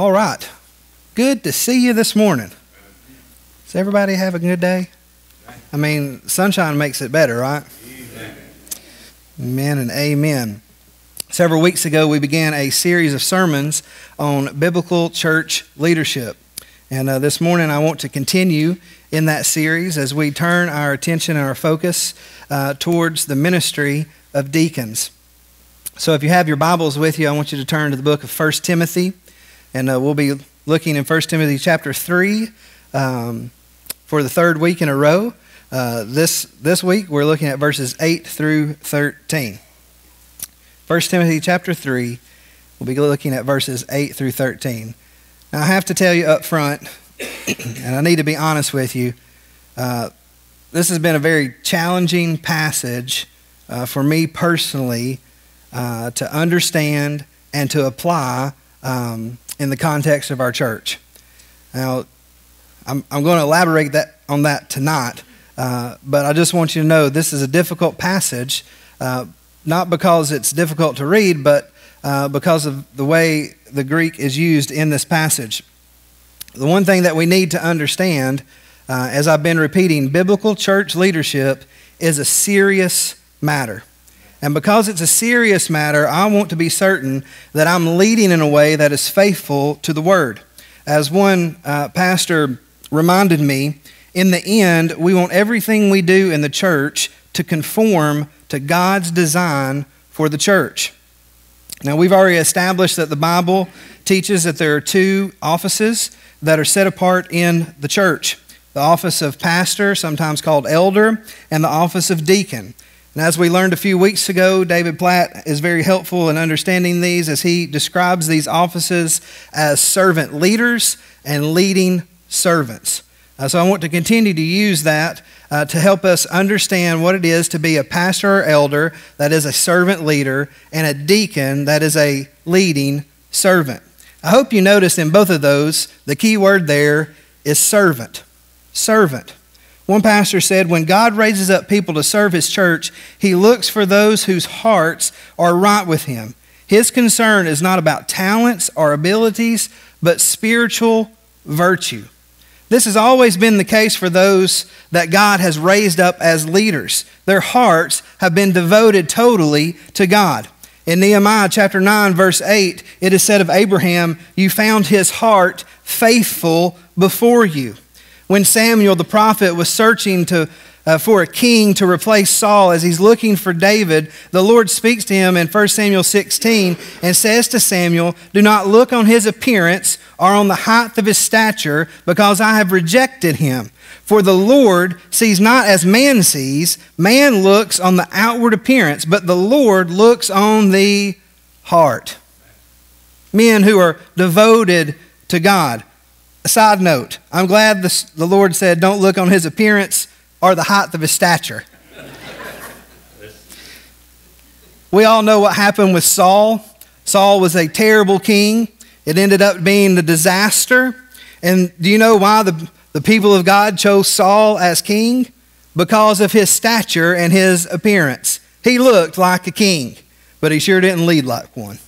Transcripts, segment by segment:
All right. Good to see you this morning. Does everybody have a good day? I mean, sunshine makes it better, right? Amen and amen. Several weeks ago, we began a series of sermons on biblical church leadership. And uh, this morning, I want to continue in that series as we turn our attention and our focus uh, towards the ministry of deacons. So, if you have your Bibles with you, I want you to turn to the book of 1 Timothy, and uh, we'll be looking in 1 Timothy chapter 3 um, for the third week in a row. Uh, this, this week, we're looking at verses 8 through 13. 1 Timothy chapter 3, we'll be looking at verses 8 through 13. Now, I have to tell you up front, and I need to be honest with you, uh, this has been a very challenging passage uh, for me personally uh, to understand and to apply um, in the context of our church. Now, I'm, I'm going to elaborate that, on that tonight, uh, but I just want you to know this is a difficult passage, uh, not because it's difficult to read, but uh, because of the way the Greek is used in this passage. The one thing that we need to understand, uh, as I've been repeating, biblical church leadership is a serious matter. And because it's a serious matter, I want to be certain that I'm leading in a way that is faithful to the word. As one uh, pastor reminded me, in the end, we want everything we do in the church to conform to God's design for the church. Now, we've already established that the Bible teaches that there are two offices that are set apart in the church the office of pastor, sometimes called elder, and the office of deacon. And as we learned a few weeks ago, David Platt is very helpful in understanding these as he describes these offices as servant leaders and leading servants. Uh, so I want to continue to use that uh, to help us understand what it is to be a pastor or elder that is a servant leader and a deacon that is a leading servant. I hope you noticed in both of those, the key word there is servant. Servant. One pastor said, When God raises up people to serve his church, he looks for those whose hearts are right with him. His concern is not about talents or abilities, but spiritual virtue. This has always been the case for those that God has raised up as leaders. Their hearts have been devoted totally to God. In Nehemiah chapter 9, verse 8, it is said of Abraham, You found his heart faithful before you. When Samuel the prophet was searching to uh, for a king to replace Saul as he's looking for David, the Lord speaks to him in 1 Samuel 16 and says to Samuel, Do not look on his appearance or on the height of his stature, because I have rejected him. For the Lord sees not as man sees, man looks on the outward appearance, but the Lord looks on the heart. Men who are devoted to God. A side note, I'm glad the Lord said, Don't look on his appearance or the height of his stature. we all know what happened with Saul. Saul was a terrible king. It ended up being a disaster. And do you know why the, the people of God chose Saul as king? Because of his stature and his appearance. He looked like a king, but he sure didn't lead like one.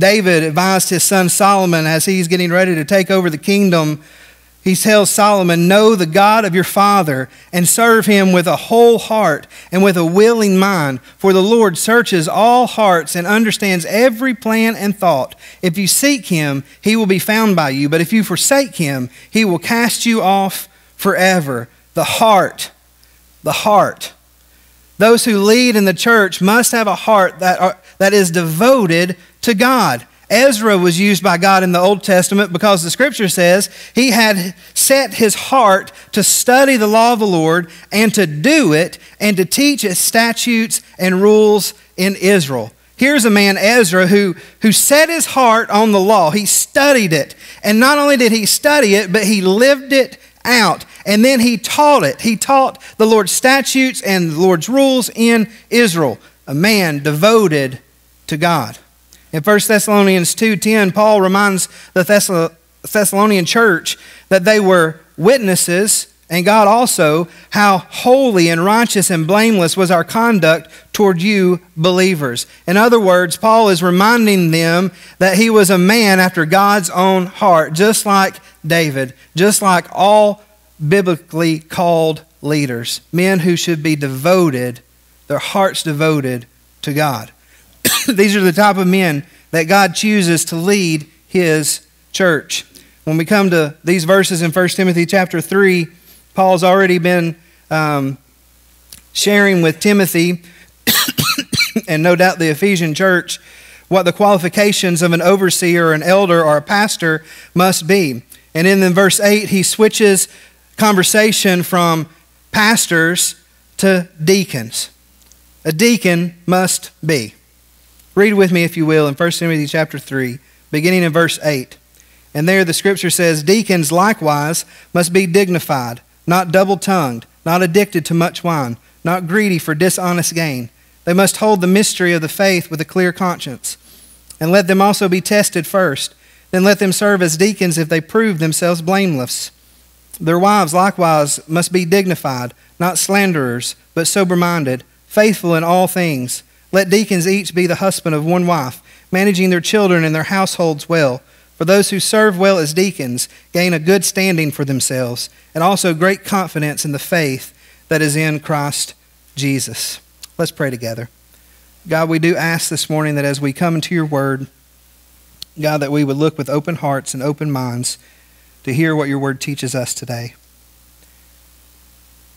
David advised his son Solomon as he's getting ready to take over the kingdom he tells Solomon, Know the God of your father and serve him with a whole heart and with a willing mind, for the Lord searches all hearts and understands every plan and thought. If you seek him, he will be found by you, but if you forsake him, he will cast you off forever. The heart, the heart. Those who lead in the church must have a heart that, are, that is devoted to God. Ezra was used by God in the Old Testament because the scripture says he had set his heart to study the law of the Lord and to do it and to teach its statutes and rules in Israel. Here's a man, Ezra, who, who set his heart on the law. He studied it. And not only did he study it, but he lived it out. And then he taught it. He taught the Lord's statutes and the Lord's rules in Israel. A man devoted to God. In 1 Thessalonians 2:10, Paul reminds the Thessalonian church that they were witnesses and God also how holy and righteous and blameless was our conduct toward you believers. In other words, Paul is reminding them that he was a man after God's own heart, just like David, just like all biblically called leaders, men who should be devoted, their hearts devoted to God. These are the type of men that God chooses to lead his church. When we come to these verses in 1 Timothy chapter 3, Paul's already been um, sharing with Timothy, and no doubt the Ephesian church, what the qualifications of an overseer, an elder, or a pastor must be. And in verse 8, he switches conversation from pastors to deacons. A deacon must be. Read with me, if you will, in 1 Timothy chapter 3, beginning in verse 8. And there the scripture says, Deacons likewise must be dignified not double tongued, not addicted to much wine, not greedy for dishonest gain. They must hold the mystery of the faith with a clear conscience. And let them also be tested first. Then let them serve as deacons if they prove themselves blameless. Their wives likewise must be dignified, not slanderers, but sober minded, faithful in all things. Let deacons each be the husband of one wife, managing their children and their households well. For those who serve well as deacons gain a good standing for themselves, and also great confidence in the faith that is in Christ Jesus. Let's pray together. God, we do ask this morning that as we come into your word, God, that we would look with open hearts and open minds to hear what your word teaches us today.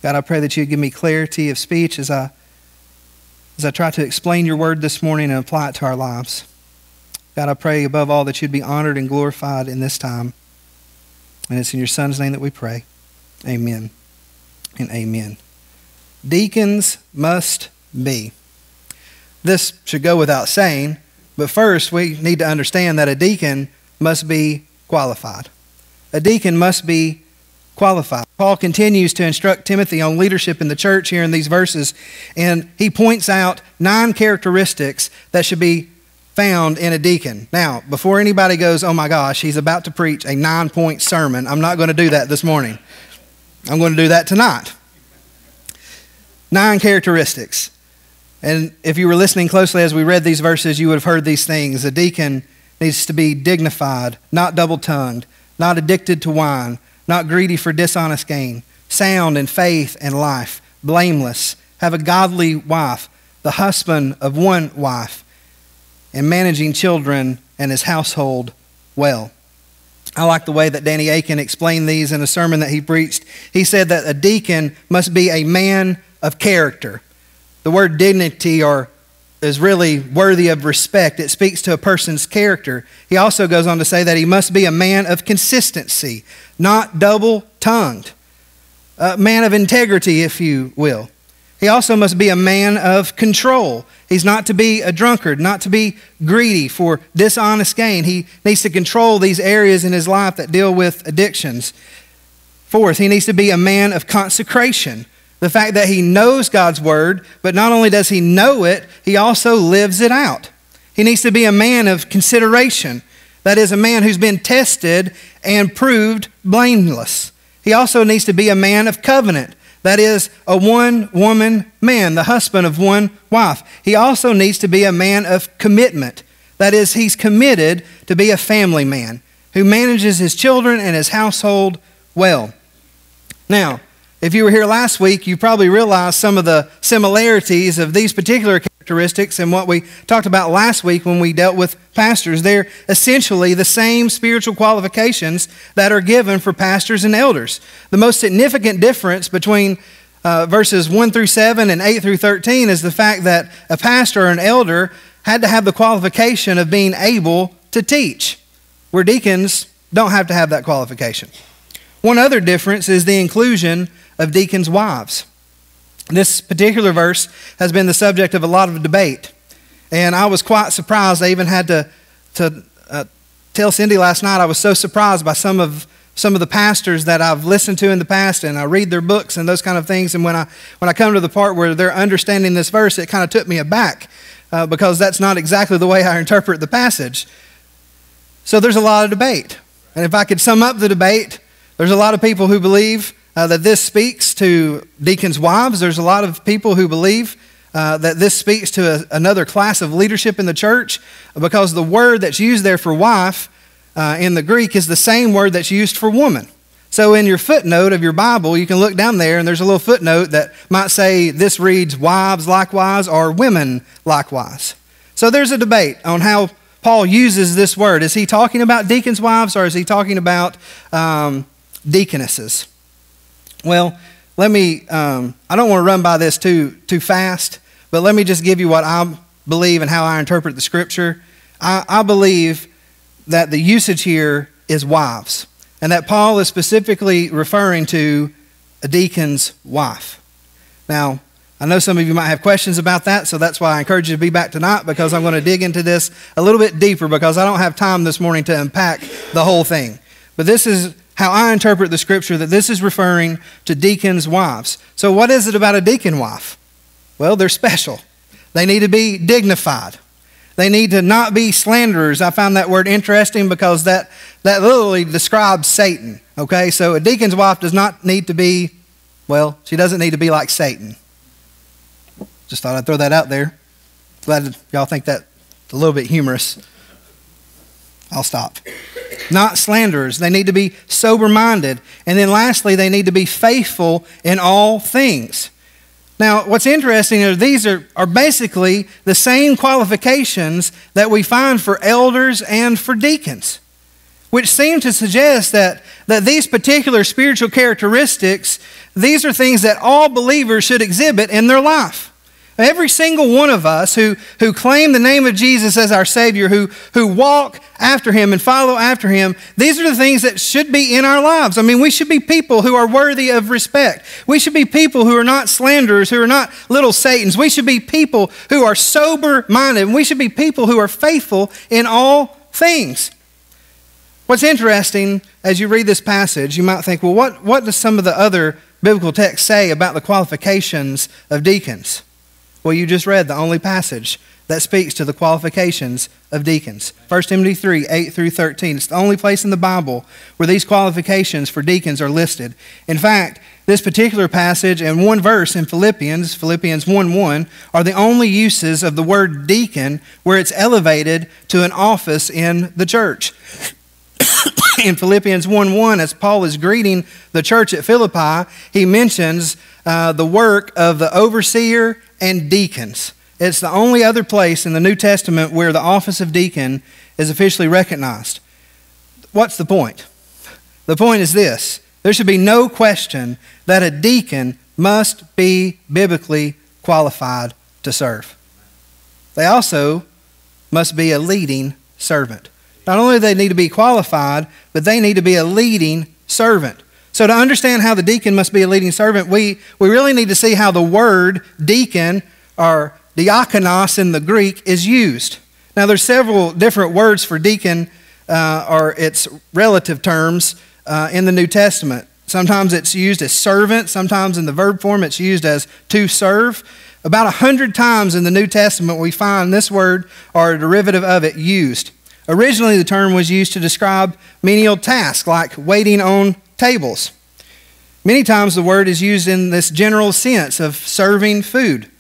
God, I pray that you give me clarity of speech as I, as I try to explain your word this morning and apply it to our lives. God, I pray above all that you'd be honored and glorified in this time. And it's in your Son's name that we pray. Amen and amen. Deacons must be. This should go without saying, but first we need to understand that a deacon must be qualified. A deacon must be qualified. Paul continues to instruct Timothy on leadership in the church here in these verses, and he points out nine characteristics that should be found in a deacon. Now, before anybody goes, oh my gosh, he's about to preach a nine point sermon, I'm not going to do that this morning. I'm going to do that tonight. Nine characteristics. And if you were listening closely as we read these verses, you would have heard these things. A deacon needs to be dignified, not double tongued, not addicted to wine, not greedy for dishonest gain, sound in faith and life, blameless, have a godly wife, the husband of one wife and managing children and his household well. I like the way that Danny Akin explained these in a sermon that he preached. He said that a deacon must be a man of character. The word dignity or is really worthy of respect. It speaks to a person's character. He also goes on to say that he must be a man of consistency, not double tongued. A man of integrity, if you will. He also must be a man of control. He's not to be a drunkard, not to be greedy for dishonest gain. He needs to control these areas in his life that deal with addictions. Fourth, he needs to be a man of consecration. The fact that he knows God's word, but not only does he know it, he also lives it out. He needs to be a man of consideration. That is, a man who's been tested and proved blameless. He also needs to be a man of covenant. That is, a one woman man, the husband of one wife. He also needs to be a man of commitment. That is, he's committed to be a family man who manages his children and his household well. Now, if you were here last week, you probably realized some of the similarities of these particular characteristics and what we talked about last week when we dealt with pastors. They're essentially the same spiritual qualifications that are given for pastors and elders. The most significant difference between uh, verses 1 through 7 and 8 through 13 is the fact that a pastor or an elder had to have the qualification of being able to teach, where deacons don't have to have that qualification. One other difference is the inclusion of deacons' wives. This particular verse has been the subject of a lot of debate, and I was quite surprised. I even had to, to uh, tell Cindy last night I was so surprised by some of some of the pastors that I've listened to in the past, and I read their books and those kind of things. And when I when I come to the part where they're understanding this verse, it kind of took me aback uh, because that's not exactly the way I interpret the passage. So there's a lot of debate, and if I could sum up the debate, there's a lot of people who believe uh, that this speaks to deacons' wives. There's a lot of people who believe uh, that this speaks to a, another class of leadership in the church because the word that's used there for wife uh, in the Greek is the same word that's used for woman. So, in your footnote of your Bible, you can look down there and there's a little footnote that might say this reads wives likewise or women likewise. So, there's a debate on how Paul uses this word. Is he talking about deacons' wives or is he talking about um, deaconesses? Well, let me, um, I don't want to run by this too, too fast, but let me just give you what I believe and how I interpret the scripture. I, I believe that the usage here is wives and that Paul is specifically referring to a deacon's wife. Now, I know some of you might have questions about that, so that's why I encourage you to be back tonight because I'm going to dig into this a little bit deeper because I don't have time this morning to unpack the whole thing. But this is how I interpret the scripture that this is referring to deacons' wives. So, what is it about a deacon wife? Well, they're special, they need to be dignified. They need to not be slanderers. I found that word interesting because that, that literally describes Satan. Okay, so a deacon's wife does not need to be, well, she doesn't need to be like Satan. Just thought I'd throw that out there. Glad y'all think that a little bit humorous. I'll stop. Not slanderers. They need to be sober minded. And then lastly, they need to be faithful in all things. Now, what's interesting is these are, are basically the same qualifications that we find for elders and for deacons, which seem to suggest that, that these particular spiritual characteristics, these are things that all believers should exhibit in their life. Every single one of us who, who claim the name of Jesus as our Savior, who, who walk after Him and follow after Him, these are the things that should be in our lives. I mean, we should be people who are worthy of respect. We should be people who are not slanderers, who are not little Satans. We should be people who are sober minded, and we should be people who are faithful in all things. What's interesting as you read this passage, you might think, well, what, what does some of the other biblical texts say about the qualifications of deacons? Well, you just read the only passage that speaks to the qualifications of deacons. 1 Timothy 3 8 through 13. It's the only place in the Bible where these qualifications for deacons are listed. In fact, this particular passage and one verse in Philippians, Philippians 1 1, are the only uses of the word deacon where it's elevated to an office in the church. in Philippians 1 1, as Paul is greeting the church at Philippi, he mentions uh, the work of the overseer and deacons. It's the only other place in the New Testament where the office of deacon is officially recognized. What's the point? The point is this there should be no question that a deacon must be biblically qualified to serve. They also must be a leading servant. Not only do they need to be qualified, but they need to be a leading servant. So, to understand how the deacon must be a leading servant, we, we really need to see how the word deacon or diakonos in the Greek is used. Now, there's several different words for deacon uh, or its relative terms uh, in the New Testament. Sometimes it's used as servant, sometimes in the verb form it's used as to serve. About a hundred times in the New Testament we find this word or a derivative of it used. Originally, the term was used to describe menial tasks like waiting on tables. Many times the word is used in this general sense of serving food.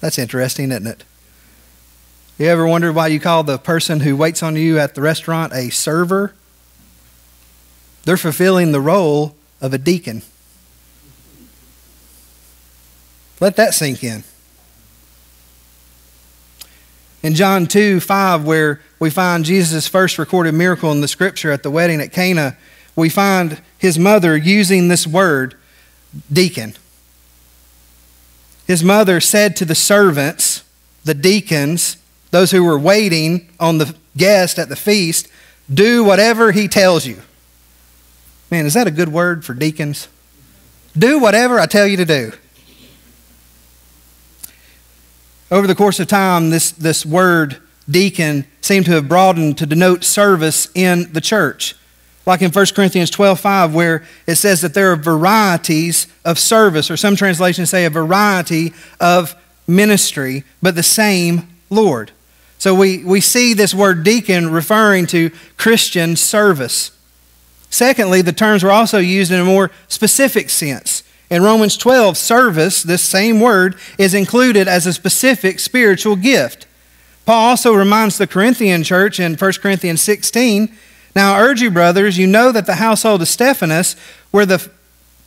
That's interesting, isn't it? You ever wondered why you call the person who waits on you at the restaurant a server? They're fulfilling the role of a deacon. Let that sink in. In John 2 5, where we find Jesus' first recorded miracle in the scripture at the wedding at Cana, we find his mother using this word, deacon. His mother said to the servants, the deacons, those who were waiting on the guest at the feast, do whatever he tells you. Man, is that a good word for deacons? Do whatever I tell you to do. Over the course of time, this, this word deacon seemed to have broadened to denote service in the church like in 1 Corinthians 12 5, where it says that there are varieties of service, or some translations say a variety of ministry, but the same Lord. So we, we see this word deacon referring to Christian service. Secondly, the terms were also used in a more specific sense. In Romans 12, service, this same word, is included as a specific spiritual gift. Paul also reminds the Corinthian church in 1 Corinthians 16 Now I urge you, brothers, you know that the household of Stephanas were the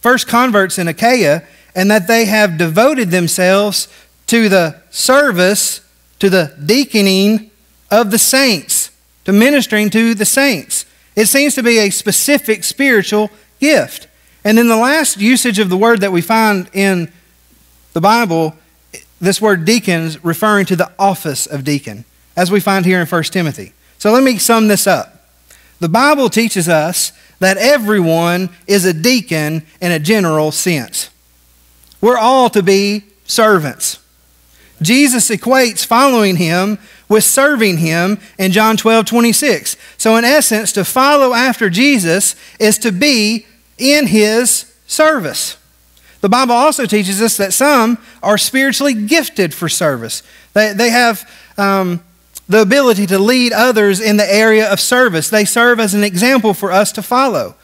first converts in Achaia, and that they have devoted themselves to the service, to the deaconing of the saints, to ministering to the saints. It seems to be a specific spiritual gift. And then the last usage of the word that we find in the Bible, this word deacons referring to the office of deacon, as we find here in 1 Timothy. So let me sum this up. The Bible teaches us that everyone is a deacon in a general sense. We're all to be servants. Jesus equates following him with serving him in John 12, 26. So, in essence, to follow after Jesus is to be in his service. The Bible also teaches us that some are spiritually gifted for service. They, they have um, the ability to lead others in the area of service. They serve as an example for us to follow.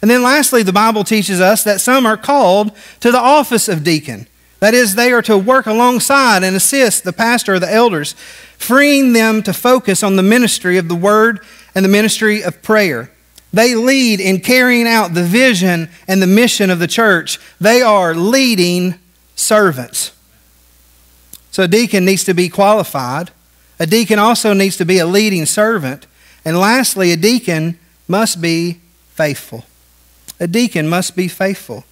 And then lastly, the Bible teaches us that some are called to the office of deacon. That is, they are to work alongside and assist the pastor or the elders, freeing them to focus on the ministry of the word and the ministry of prayer. They lead in carrying out the vision and the mission of the church. They are leading servants. So a deacon needs to be qualified. A deacon also needs to be a leading servant. And lastly, a deacon must be faithful. A deacon must be faithful.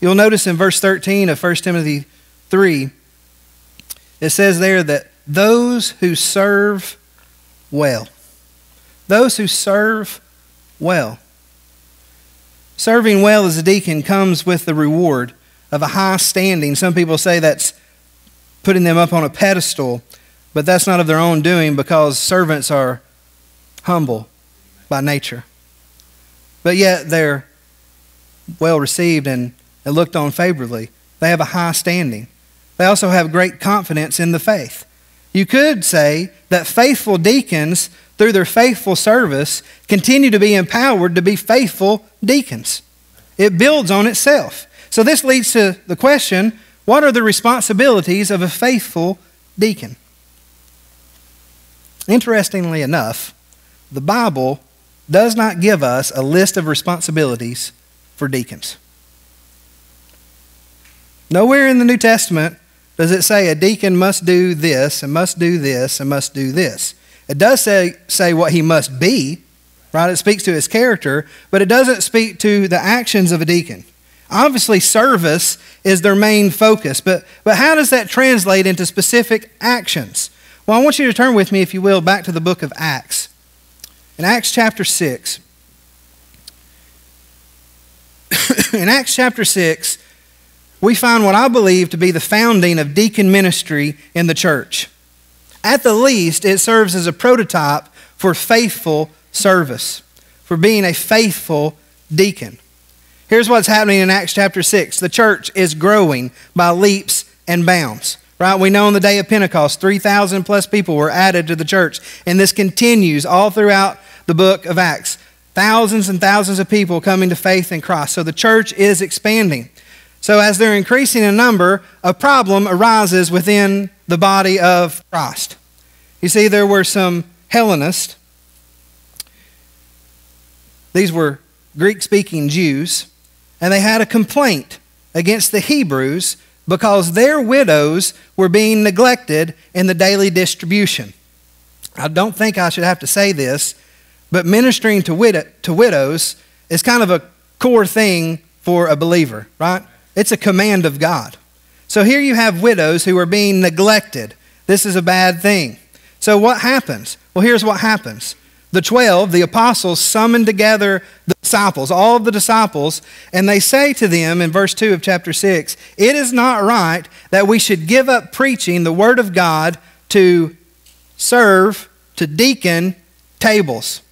You'll notice in verse 13 of 1 Timothy 3, it says there that those who serve well, those who serve well. Serving well as a deacon comes with the reward of a high standing. Some people say that's putting them up on a pedestal, but that's not of their own doing because servants are humble by nature. But yet they're well received and looked on favorably. They have a high standing. They also have great confidence in the faith. You could say that faithful deacons through their faithful service, continue to be empowered to be faithful deacons. It builds on itself. So, this leads to the question what are the responsibilities of a faithful deacon? Interestingly enough, the Bible does not give us a list of responsibilities for deacons. Nowhere in the New Testament does it say a deacon must do this and must do this and must do this. It does say, say what he must be, right? It speaks to his character, but it doesn't speak to the actions of a deacon. Obviously, service is their main focus, but, but how does that translate into specific actions? Well, I want you to turn with me, if you will, back to the book of Acts. In Acts chapter 6, in Acts chapter 6, we find what I believe to be the founding of deacon ministry in the church. At the least, it serves as a prototype for faithful service, for being a faithful deacon. Here's what's happening in Acts chapter 6 the church is growing by leaps and bounds. Right? We know on the day of Pentecost, 3,000 plus people were added to the church. And this continues all throughout the book of Acts. Thousands and thousands of people coming to faith in Christ. So the church is expanding. So, as they're increasing in number, a problem arises within the body of Christ. You see, there were some Hellenists. These were Greek speaking Jews, and they had a complaint against the Hebrews because their widows were being neglected in the daily distribution. I don't think I should have to say this, but ministering to, to widows is kind of a core thing for a believer, right? It's a command of God. So here you have widows who are being neglected. This is a bad thing. So what happens? Well, here's what happens. The 12, the apostles, summon together the disciples, all of the disciples, and they say to them in verse 2 of chapter 6 It is not right that we should give up preaching the word of God to serve, to deacon tables.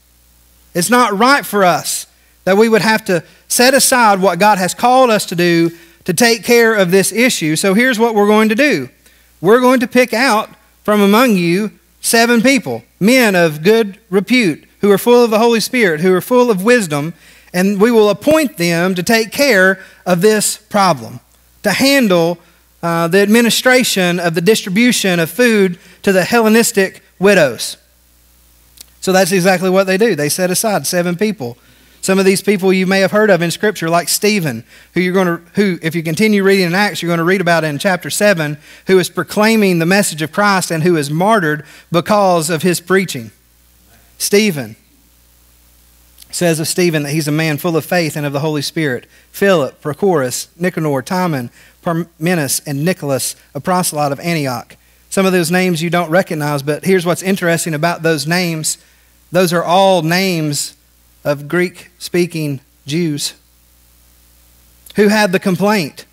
It's not right for us that we would have to set aside what God has called us to do to take care of this issue. So here's what we're going to do we're going to pick out from among you seven people, men of good repute, who are full of the Holy Spirit, who are full of wisdom, and we will appoint them to take care of this problem, to handle uh, the administration of the distribution of food to the Hellenistic widows. So that's exactly what they do. They set aside seven people. Some of these people you may have heard of in Scripture, like Stephen, who you're going to, who, if you continue reading in Acts, you're going to read about in chapter 7, who is proclaiming the message of Christ and who is martyred because of his preaching. Stephen says of Stephen that he's a man full of faith and of the Holy Spirit. Philip, Prochorus, Nicanor, Timon, Parmenas, and Nicholas, a proselyte of Antioch. Some of those names you don't recognize, but here's what's interesting about those names. Those are all names of Greek speaking Jews. Who had the complaint?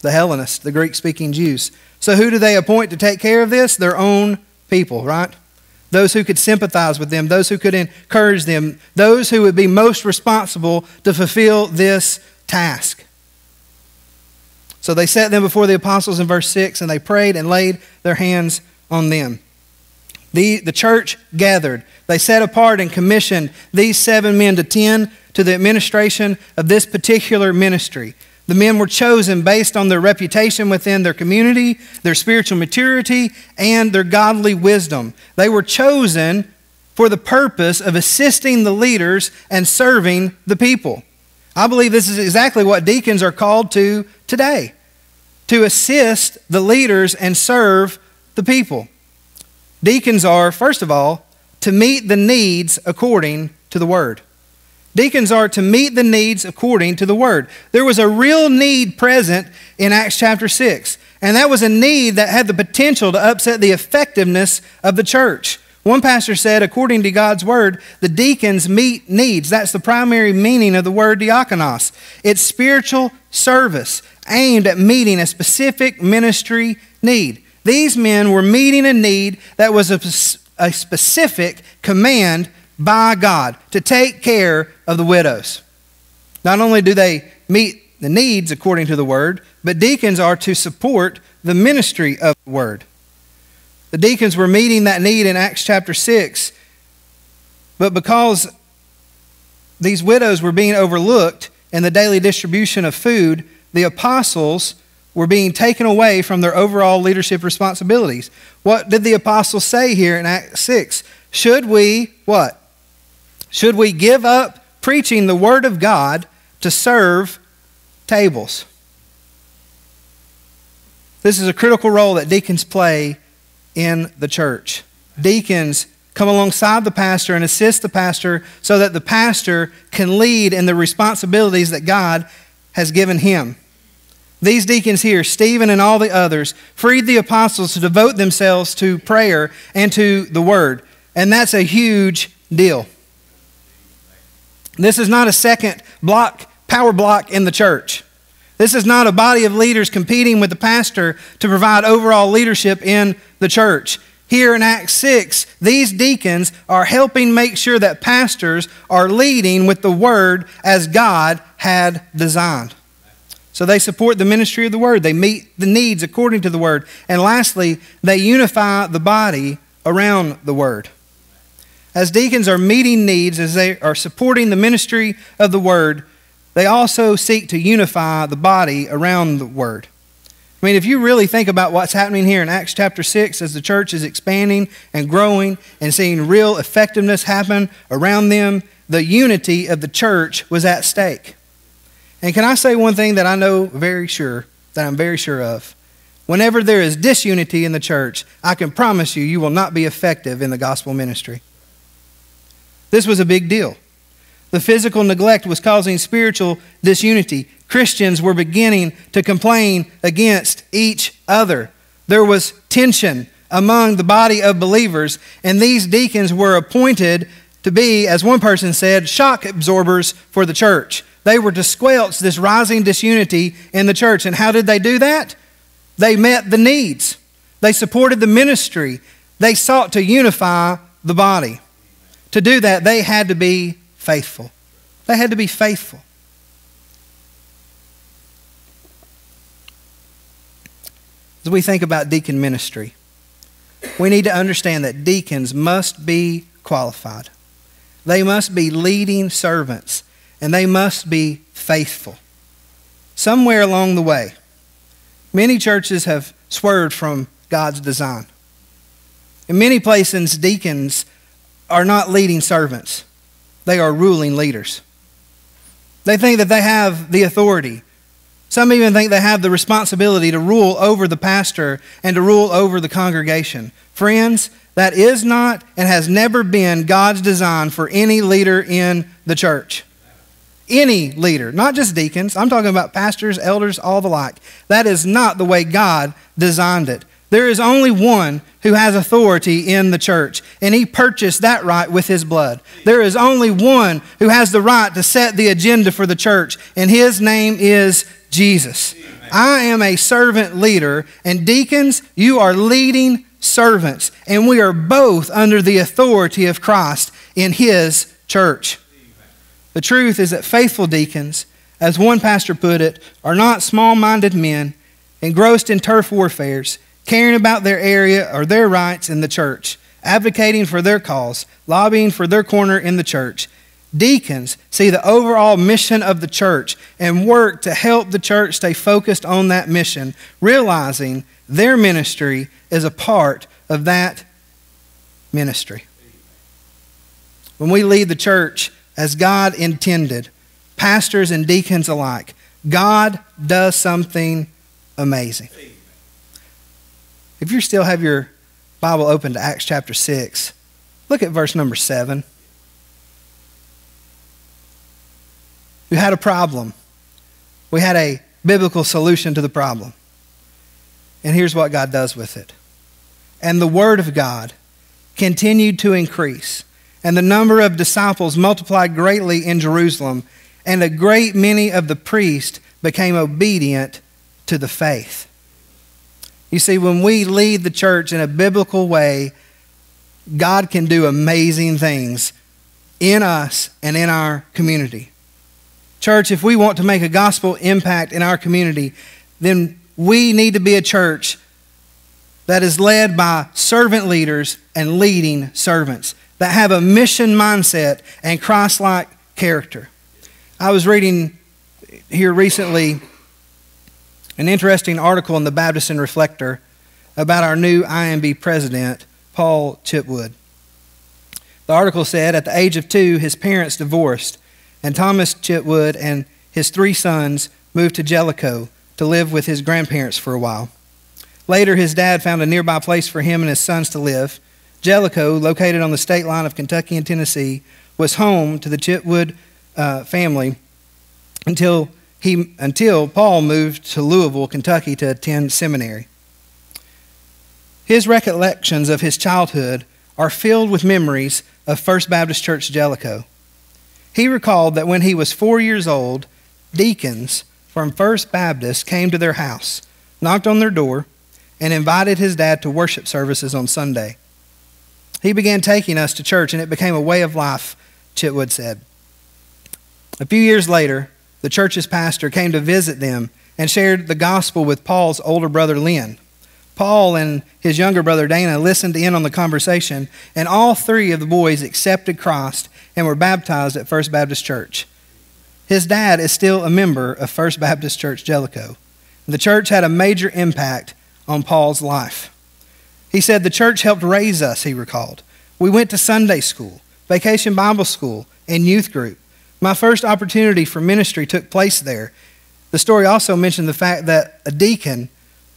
The Hellenists, the Greek speaking Jews. So who do they appoint to take care of this? Their own people, right? Those who could sympathize with them, those who could encourage them, those who would be most responsible to fulfill this task. So they set them before the apostles in verse 6, and they prayed and laid their hands on them. The, the church gathered. They set apart and commissioned these seven men to tend to the administration of this particular ministry. The men were chosen based on their reputation within their community, their spiritual maturity, and their godly wisdom. They were chosen for the purpose of assisting the leaders and serving the people. I believe this is exactly what deacons are called to today to assist the leaders and serve the people. Deacons are, first of all, to meet the needs according to the Word. Deacons are to meet the needs according to the Word. There was a real need present in Acts chapter 6, and that was a need that had the potential to upset the effectiveness of the church. One pastor said, according to God's Word, the deacons meet needs. That's the primary meaning of the word diakonos. It's spiritual service aimed at meeting a specific ministry need. These men were meeting a need that was a, a specific command by God to take care of the widows. Not only do they meet the needs according to the word, but deacons are to support the ministry of the word. The deacons were meeting that need in Acts chapter 6, but because these widows were being overlooked in the daily distribution of food, the apostles were being taken away from their overall leadership responsibilities. What did the apostles say here in Acts 6? Should we, what? Should we give up preaching the Word of God to serve tables? This is a critical role that deacons play in the church. Deacons come alongside the pastor and assist the pastor so that the pastor can lead in the responsibilities that God has given him. These deacons here, Stephen and all the others, freed the apostles to devote themselves to prayer and to the word. And that's a huge deal. This is not a second block, power block in the church. This is not a body of leaders competing with the pastor to provide overall leadership in the church. Here in Acts 6, these deacons are helping make sure that pastors are leading with the word as God had designed. So they support the ministry of the word. They meet the needs according to the word. And lastly, they unify the body around the word. As deacons are meeting needs, as they are supporting the ministry of the word, they also seek to unify the body around the word. I mean, if you really think about what's happening here in Acts chapter 6 as the church is expanding and growing and seeing real effectiveness happen around them, the unity of the church was at stake. And can I say one thing that I know very sure, that I'm very sure of? Whenever there is disunity in the church, I can promise you, you will not be effective in the gospel ministry. This was a big deal. The physical neglect was causing spiritual disunity. Christians were beginning to complain against each other. There was tension among the body of believers, and these deacons were appointed to be, as one person said, shock absorbers for the church. They were to squelch this rising disunity in the church. And how did they do that? They met the needs, they supported the ministry, they sought to unify the body. To do that, they had to be faithful. They had to be faithful. As we think about deacon ministry, we need to understand that deacons must be qualified. They must be leading servants and they must be faithful. Somewhere along the way, many churches have swerved from God's design. In many places, deacons are not leading servants, they are ruling leaders. They think that they have the authority. Some even think they have the responsibility to rule over the pastor and to rule over the congregation. Friends, that is not and has never been God's design for any leader in the church. Any leader, not just deacons. I'm talking about pastors, elders, all the like. That is not the way God designed it. There is only one who has authority in the church, and he purchased that right with his blood. There is only one who has the right to set the agenda for the church, and his name is Jesus. I am a servant leader, and deacons, you are leading servants, and we are both under the authority of Christ in his church. The truth is that faithful deacons, as one pastor put it, are not small minded men engrossed in turf warfares caring about their area or their rights in the church, advocating for their cause, lobbying for their corner in the church. Deacons see the overall mission of the church and work to help the church stay focused on that mission, realizing their ministry is a part of that ministry. When we lead the church as God intended, pastors and deacons alike, God does something amazing. If you still have your Bible open to Acts chapter 6, look at verse number 7. We had a problem. We had a biblical solution to the problem. And here's what God does with it. And the Word of God continued to increase, and the number of disciples multiplied greatly in Jerusalem, and a great many of the priests became obedient to the faith. You see, when we lead the church in a biblical way, God can do amazing things in us and in our community. Church, if we want to make a gospel impact in our community, then we need to be a church that is led by servant leaders and leading servants that have a mission mindset and Christ like character. I was reading here recently an interesting article in the Baptist and Reflector about our new IMB president, Paul Chitwood. The article said at the age of two, his parents divorced, and Thomas Chitwood and his three sons moved to Jellicoe to live with his grandparents for a while. Later, his dad found a nearby place for him and his sons to live. Jellicoe, located on the state line of Kentucky and Tennessee, was home to the Chitwood uh, family until he, until Paul moved to Louisville, Kentucky to attend seminary. His recollections of his childhood are filled with memories of First Baptist Church Jellicoe. He recalled that when he was four years old, deacons from First Baptist came to their house, knocked on their door, and invited his dad to worship services on Sunday. He began taking us to church, and it became a way of life, Chitwood said. A few years later, the church's pastor, came to visit them and shared the gospel with Paul's older brother Lynn. Paul and his younger brother Dana listened in on the conversation, and all three of the boys accepted Christ and were baptized at First Baptist Church. His dad is still a member of First Baptist Church Jellicoe. The church had a major impact on Paul's life. He said, The church helped raise us, he recalled. We went to Sunday school, vacation Bible school, and youth group. My first opportunity for ministry took place there. The story also mentioned the fact that a deacon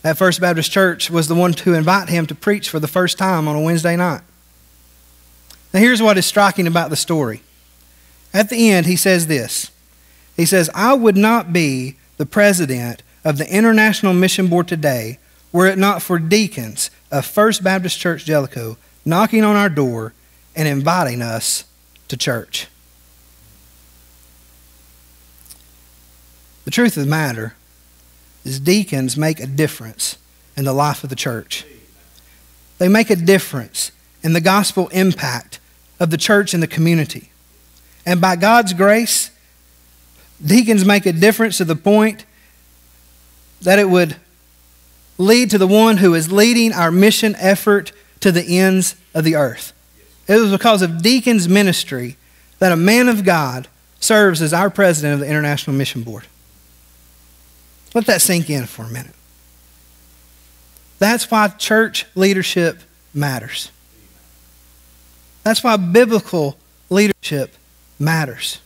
at First Baptist Church was the one to invite him to preach for the first time on a Wednesday night. Now, here's what is striking about the story. At the end, he says this He says, I would not be the president of the International Mission Board today were it not for deacons of First Baptist Church Jellicoe knocking on our door and inviting us to church. The truth of the matter is, deacons make a difference in the life of the church. They make a difference in the gospel impact of the church and the community. And by God's grace, deacons make a difference to the point that it would lead to the one who is leading our mission effort to the ends of the earth. It was because of deacons' ministry that a man of God serves as our president of the International Mission Board. Let that sink in for a minute. That's why church leadership matters. That's why biblical leadership matters.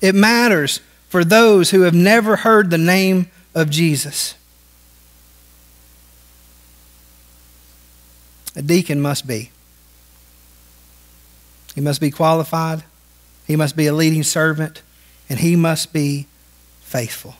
It matters for those who have never heard the name of Jesus. A deacon must be. He must be qualified, he must be a leading servant, and he must be faithful.